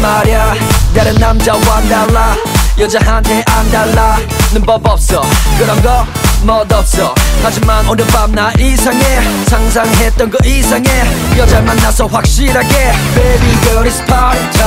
말야. 다른 남자와 달라. 여자한테 안 달라. 는 법 없어. 그런 거 멋없어. 하지만 오늘 밤 나 이상해. 상상했던 거 이상해. 여자 만나서 확실하게. Baby girl it's party